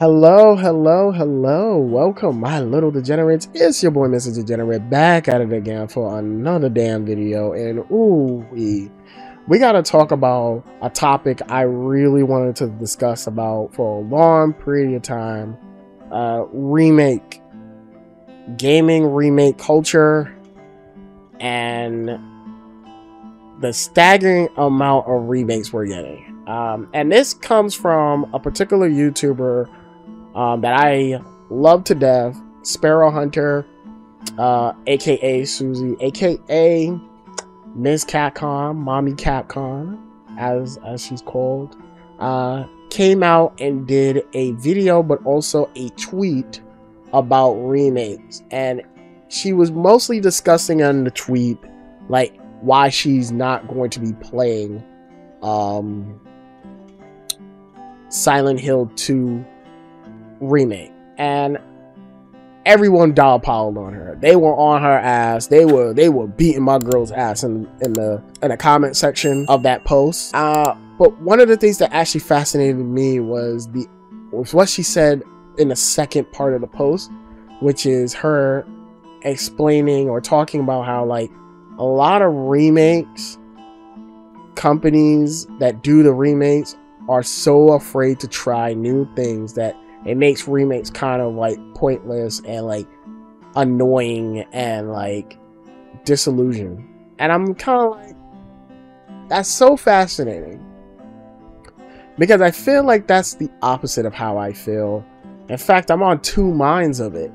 Hello, hello, hello. Welcome, my little degenerates. It's your boy, Mr. Degenerate, back at it again for another damn video. And ooh, we, we got to talk about a topic I really wanted to discuss about for a long period of time. Uh, remake, gaming remake culture, and the staggering amount of remakes we're getting. Um, and this comes from a particular YouTuber um, that I love to death, Sparrow Hunter, uh, aka Susie, aka Miss Capcom, Mommy Capcom, as as she's called, uh, came out and did a video, but also a tweet about remakes, and she was mostly discussing on the tweet like why she's not going to be playing um, Silent Hill 2 remake. And everyone dogpiled on her. They were on her ass. They were they were beating my girl's ass in in the in the comment section of that post. Uh, but one of the things that actually fascinated me was the was what she said in the second part of the post, which is her explaining or talking about how like a lot of remakes companies that do the remakes are so afraid to try new things that it makes remakes kind of like pointless and like annoying and like disillusioned. And I'm kind of like, that's so fascinating because I feel like that's the opposite of how I feel. In fact, I'm on two minds of it.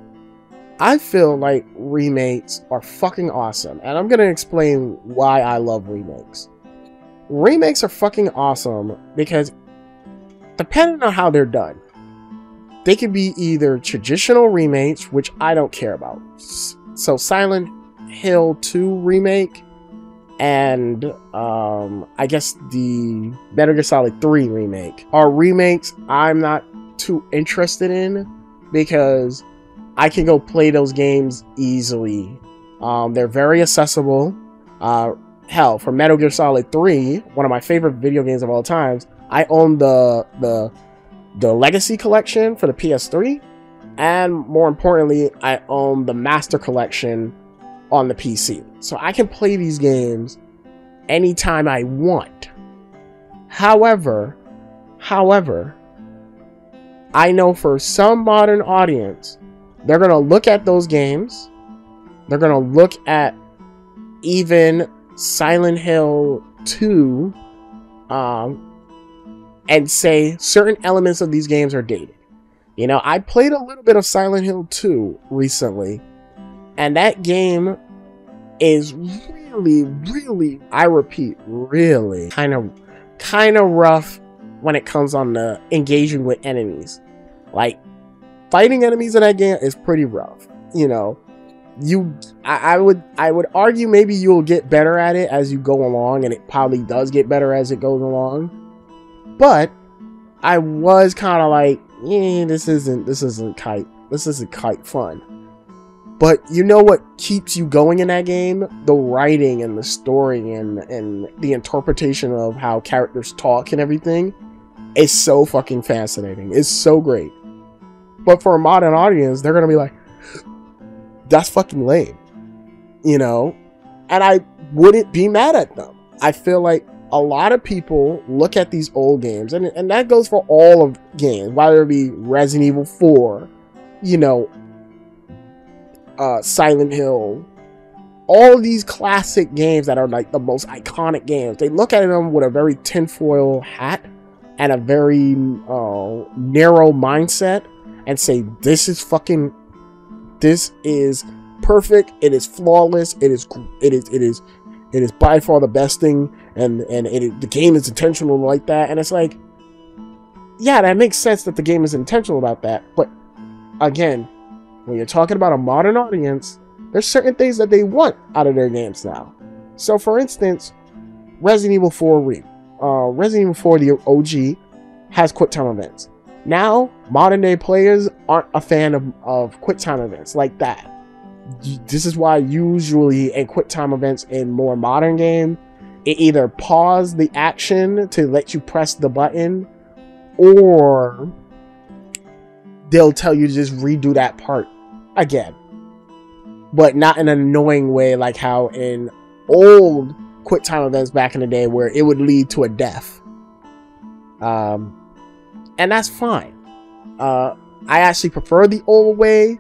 I feel like remakes are fucking awesome, and I'm gonna explain why I love remakes. Remakes are fucking awesome because, depending on how they're done, they could be either traditional remakes, which I don't care about. So, Silent Hill 2 remake, and um, I guess the Metal Gear Solid 3 remake are remakes I'm not too interested in because I can go play those games easily. Um, they're very accessible. Uh, hell, for Metal Gear Solid 3, one of my favorite video games of all times, I own the the the Legacy Collection for the PS3, and more importantly, I own the Master Collection on the PC. So I can play these games anytime I want. However, however, I know for some modern audience, they're going to look at those games. They're going to look at even Silent Hill 2 um, and say certain elements of these games are dated. You know, I played a little bit of Silent Hill 2 recently, and that game is really, really, I repeat, really kind of kind of rough when it comes on the engaging with enemies. Like fighting enemies in that game is pretty rough. You know, you I, I, would I would argue maybe you'll get better at it as you go along, and it probably does get better as it goes along. But I was kind of like, yeah, this isn't this isn't kite this isn't kite fun. But you know what keeps you going in that game? The writing and the story and and the interpretation of how characters talk and everything is so fucking fascinating. It's so great. But for a modern audience, they're gonna be like, that's fucking lame. You know? And I wouldn't be mad at them. I feel like a lot of people look at these old games, and, and that goes for all of games, whether it be Resident Evil 4, you know, uh, Silent Hill, all these classic games that are like the most iconic games. They look at them with a very tinfoil hat and a very uh, narrow mindset and say, "This is fucking, this is perfect. It is flawless. It is, it is, it is, it is by far the best thing." And and it, the game is intentional like that. And it's like, yeah, that makes sense that the game is intentional about that. But again, when you're talking about a modern audience, there's certain things that they want out of their games now. So, for instance, Resident Evil 4 Re, uh, Resident Evil 4 the OG has quick time events. Now, modern day players aren't a fan of, of quick time events like that. This is why usually in quick time events in more modern game, it either pause the action to let you press the button or they'll tell you to just redo that part again. But not in an annoying way like how in old quick time events back in the day where it would lead to a death. Um, and that's fine. Uh, I actually prefer the old way,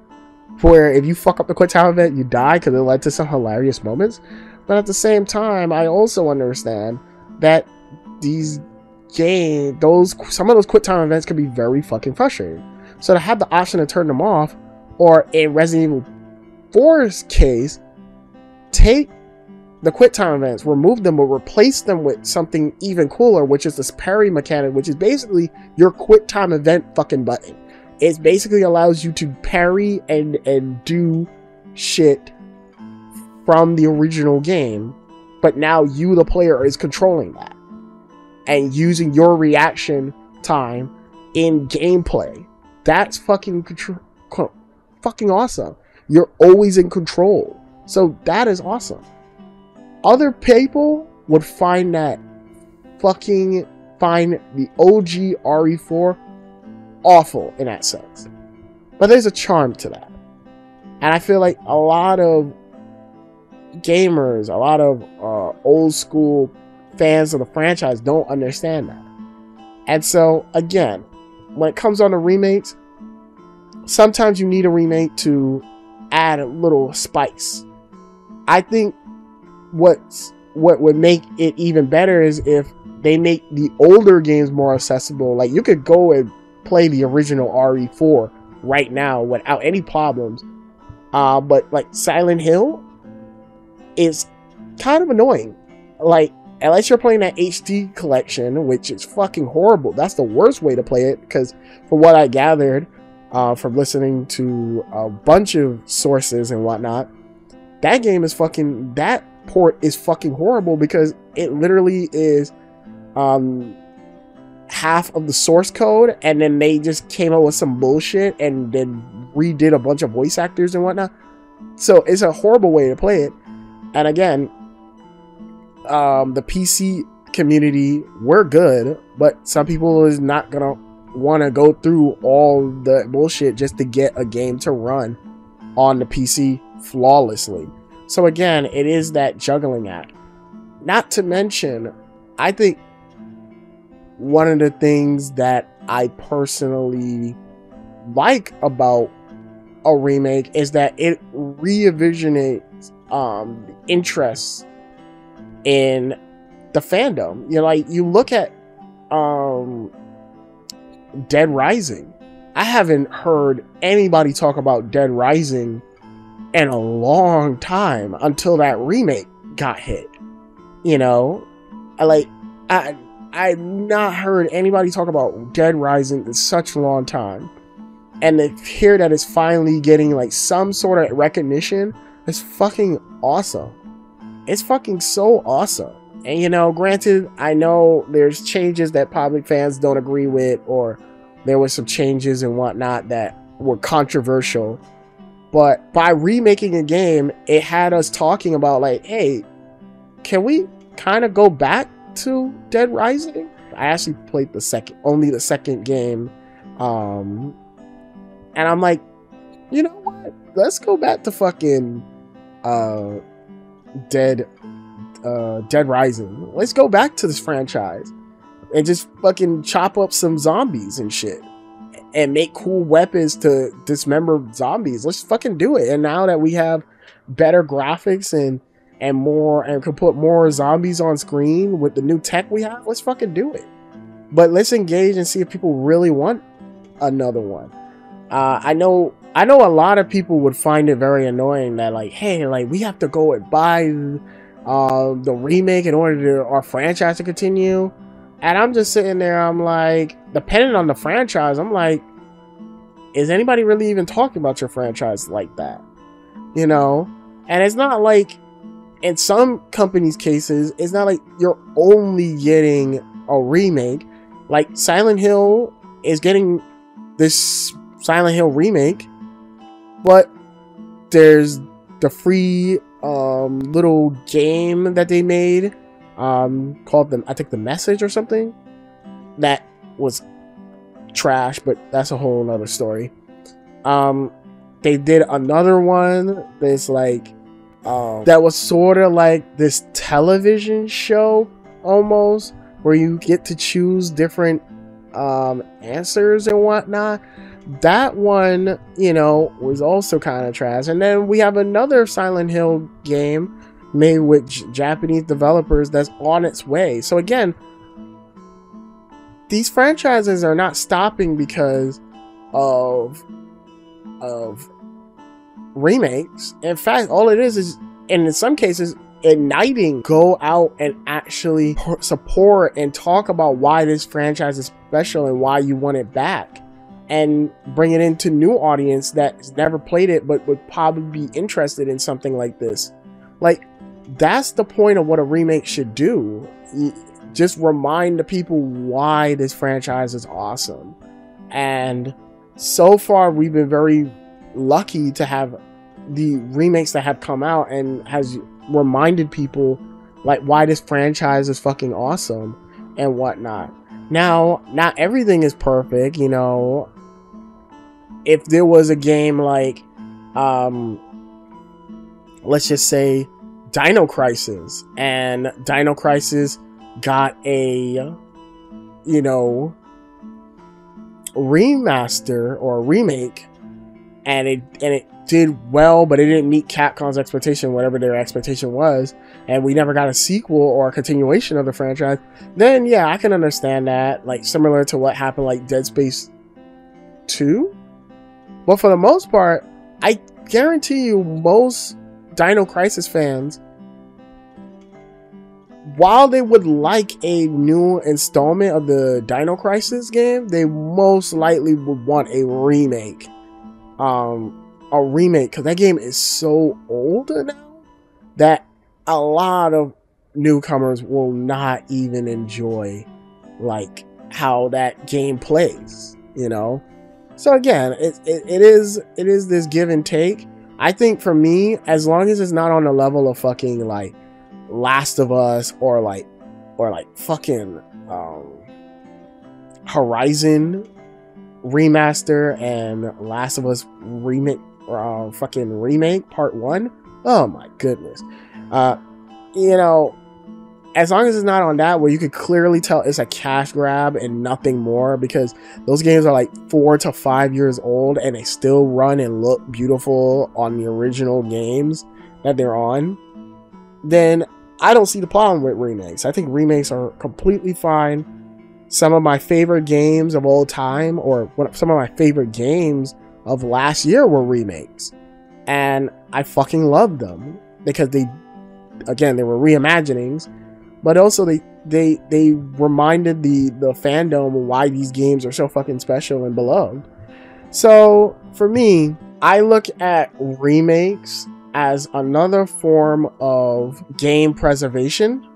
where if you fuck up the quick time event, you die because it led to some hilarious moments. But at the same time, I also understand that these game those some of those quick time events can be very fucking frustrating. So to have the option to turn them off, or in Resident Evil 4's case, take the quick time events, remove them, but replace them with something even cooler, which is this parry mechanic, which is basically your quick time event fucking button. It basically allows you to parry and and do shit from the original game, but now you, the player, is controlling that and using your reaction time in gameplay. That's fucking control, fucking awesome. You're always in control. So that is awesome. Other people would find that fucking find the OG RE4 awful in that sense. But there's a charm to that. And I feel like a lot of gamers, a lot of uh, old school fans of the franchise don't understand that. And so, again, when it comes on the remakes, sometimes you need a remake to add a little spice. I think what's what would make it even better is if they make the older games more accessible. Like you could go and play the original RE4 right now without any problems. Uh, but like Silent Hill is kind of annoying. Like unless you're playing that HD collection, which is fucking horrible. That's the worst way to play it because, from what I gathered uh, from listening to a bunch of sources and whatnot, that game is fucking that port is fucking horrible because it literally is um half of the source code and then they just came up with some bullshit and then redid a bunch of voice actors and whatnot. So it's a horrible way to play it. And again, um, the PC community, we're good, but some people is not gonna want to go through all the bullshit just to get a game to run on the PC flawlessly. So again, it is that juggling act. Not to mention, I think one of the things that I personally like about a remake is that it re-envisionates um interests in the fandom. You know, like you look at um Dead Rising. I haven't heard anybody talk about Dead Rising in a long time until that remake got hit. You know, I like I I've not heard anybody talk about Dead Rising in such a long time. And to hear that it's finally getting like some sort of recognition is fucking awesome. It's fucking so awesome. And you know, granted, I know there's changes that public fans don't agree with, or there were some changes and whatnot that were controversial. But by remaking a game, it had us talking about like, hey, can we kind of go back to Dead Rising? I actually played the second, only the second game, um, and I'm like, you know what? Let's go back to fucking uh, Dead, uh, Dead Rising. Let's go back to this franchise and just fucking chop up some zombies and shit and make cool weapons to dismember zombies. Let's fucking do it. And now that we have better graphics and and more and can put more zombies on screen with the new tech we have, let's fucking do it. But let's engage and see if people really want another one. Uh, I know I know a lot of people would find it very annoying that like, hey, like we have to go and buy uh, the remake in order to our franchise to continue. And I'm just sitting there, I'm like, depending on the franchise, I'm like, is anybody really even talking about your franchise like that? You know? And it's not like, in some companies' cases, it's not like you're only getting a remake. Like Silent Hill is getting this Silent Hill remake, but there's the free um, little game that they made um, called the I think the message or something that was trash, but that's a whole other story. Um, they did another one that's like um, that was sort of like this television show almost, where you get to choose different um, answers and whatnot. That one, you know, was also kind of trash. And then we have another Silent Hill game made with Japanese developers that's on its way. So again, these franchises are not stopping because of of remakes. In fact, all it is is, and in some cases, igniting go out and actually support and talk about why this franchise is special and why you want it back and bring it into new audience that's never played it but would probably be interested in something like this like that's the point of what a remake should do just remind the people why this franchise is awesome and so far we've been very lucky to have the remakes that have come out and has reminded people like why this franchise is fucking awesome and whatnot. Now, not everything is perfect, you know. If there was a game like, um, let's just say Dino Crisis, and Dino Crisis got a, you know, remaster or remake, and it and it did well, but it didn't meet Capcom's expectation, whatever their expectation was, and we never got a sequel or a continuation of the franchise, then yeah, I can understand that. Like similar to what happened like Dead Space 2. But for the most part, I guarantee you most Dino Crisis fans while they would like a new installment of the Dino Crisis game, they most likely would want a remake. Um a remake because that game is so old now that a lot of newcomers will not even enjoy like how that game plays you know so again it, it, it is it is this give and take i think for me as long as it's not on the level of fucking like last of us or like or like fucking um horizon remaster and last of us remake uh, fucking remake part one. Oh my goodness. Uh, you know, as long as it's not on that where you could clearly tell it's a cash grab and nothing more because those games are like four to five years old and they still run and look beautiful on the original games that they're on, then I don't see the problem with remakes. I think remakes are completely fine. Some of my favorite games of all time, or some of my favorite games of last year were remakes. And I fucking loved them because they again they were reimaginings, but also they they they reminded the the fandom why these games are so fucking special and beloved. So for me, I look at remakes as another form of game preservation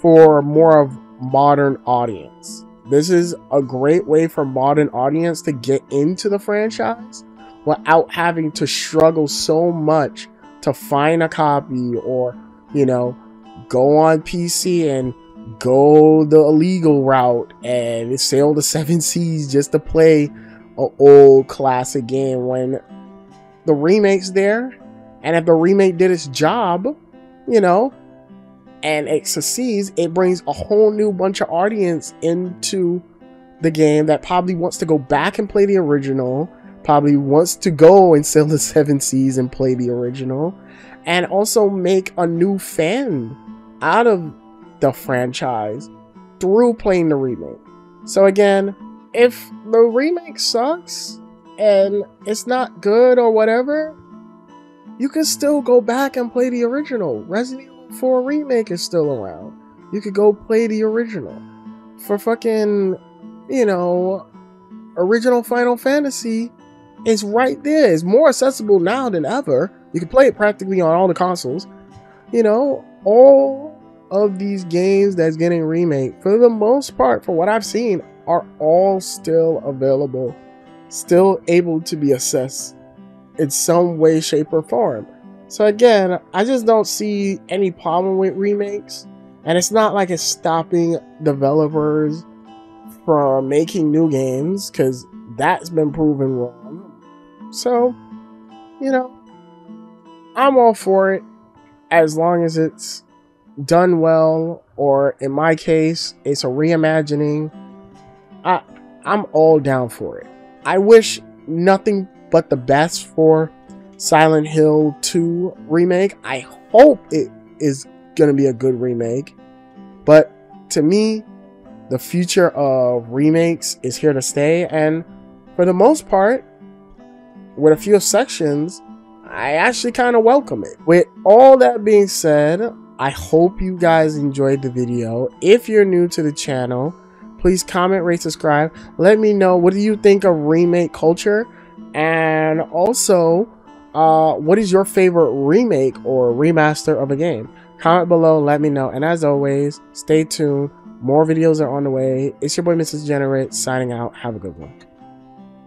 for more of modern audience. This is a great way for modern audience to get into the franchise without having to struggle so much to find a copy or, you know, go on PC and go the illegal route and sail the seven seas just to play an old classic game when the remake's there. And if the remake did its job, you know, and it succeeds, it brings a whole new bunch of audience into the game that probably wants to go back and play the original, probably wants to go and sail the seven seas and play the original, and also make a new fan out of the franchise through playing the remake. So again, if the remake sucks and it's not good or whatever, you can still go back and play the original. Resident Evil 4 Remake is still around. You could go play the original. For fucking, you know, original Final Fantasy is right there. It's more accessible now than ever. You can play it practically on all the consoles. You know, all of these games that's getting remade, for the most part, for what I've seen, are all still available, still able to be assessed in some way, shape, or form. So again, I just don't see any problem with remakes. And it's not like it's stopping developers from making new games, because that's been proven wrong. So, you know, I'm all for it as long as it's done well, or in my case, it's a reimagining. I I'm all down for it. I wish nothing but the best for Silent Hill 2 remake. I hope it is going to be a good remake. But to me, the future of remakes is here to stay. And for the most part, with a few sections, I actually kind of welcome it. With all that being said, I hope you guys enjoyed the video. If you're new to the channel, please comment, rate, subscribe. Let me know what do you think of remake culture? And also, uh, what is your favorite remake or remaster of a game? Comment below, let me know. And as always, stay tuned. More videos are on the way. It's your boy, Mrs. Degenerate, signing out. Have a good one.